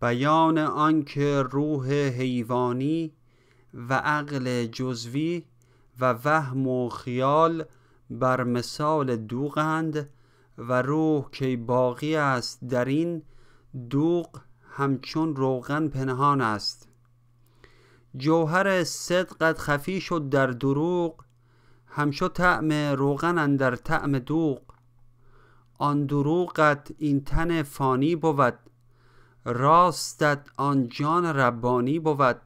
بیان آنکه روح حیوانی و عقل جزوی و وهم و خیال بر مثال دوغند و روح که باقی است در این دوغ همچون روغن پنهان است. جوهر صدقت خفی شد در دروغ همچو طعم روغن اندر طعم دوغ. آن دروغت این تن فانی بود. راستت آن جان ربانی بود.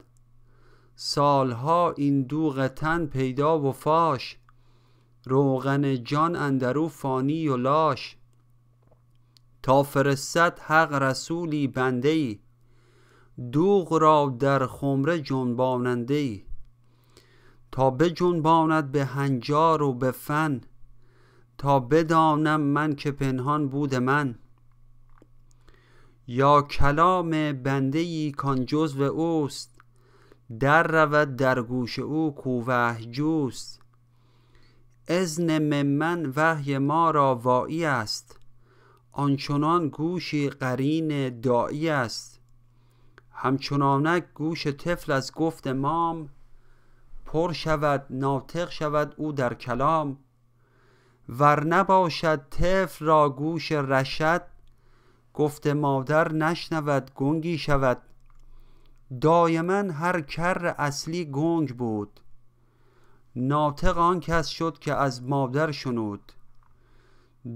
سالها این دوغ تن پیدا و فاش. روغن جان اندرو فانی و لاش. تا فرستد حق رسولی بنده ای دوغ را در خمره جنباننده ای تا بجنباند به هنجار و به فن. تا بدانم من که پنهان بود من. یا کلام بنده ای کان جزو اوست در رود در گوش او کو وحی جوست. اذن ممن وحی ما را واعی است آنچنان گوشی قرین داعی است. همچنانک گوش طفل از گفت مام پر شود ناطق شود او در کلام. ور نباشد طفل را گوش رشد گفت مادر نشنود گنگی شود. دایما هر کر اصلی گنگ بود. ناطق آن کس شد که از مادر شنود.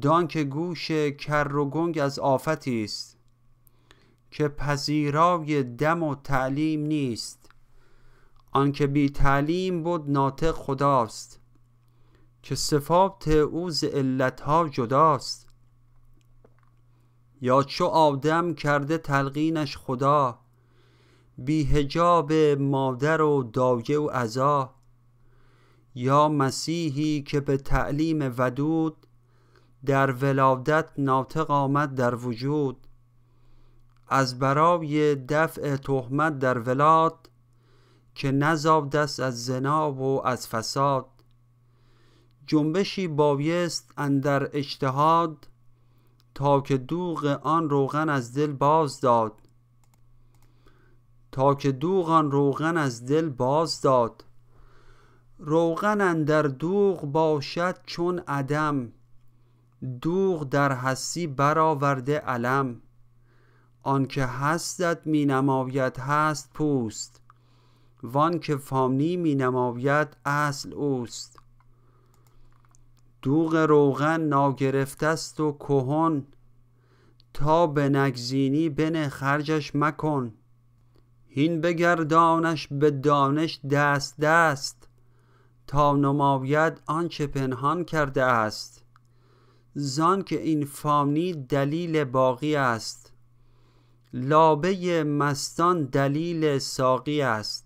دان که گوش کر و گنگ از آفتی است که پذیرای دم و تعلیم نیست. آنکه بی تعلیم بود ناطق خداست که صفات او ز علتها جداست. یا چو آدم کرده تلقینش خدا بی حجاب مادر و دایه و عزا. یا مسیحی که به تعلیم ودود در ولادت ناطق آمد در وجود. از برای دفع تهمت در ولاد که نزاد است از زنا و از فساد. جنبشی بایست اندر اجتهاد تا که دوغ آن روغن از دل باز داد. تا که دوغ آن روغن از دل باز داد. روغن اندر دوغ باشد چون عدم. دوغ در هستی برآورده علم. آنکه هستت می نماید هست پوست. وان که فانی می نماید اصل اوست. دوغ روغن ناگرفته است و کهن تا بنگزینی بنه خرجش مکن. هین بگردانش به دانش دست دست تا نماید آنچه پنهان کرده است. زان که این فانی دلیل باقی است. لابه مستان دلیل ساقی است.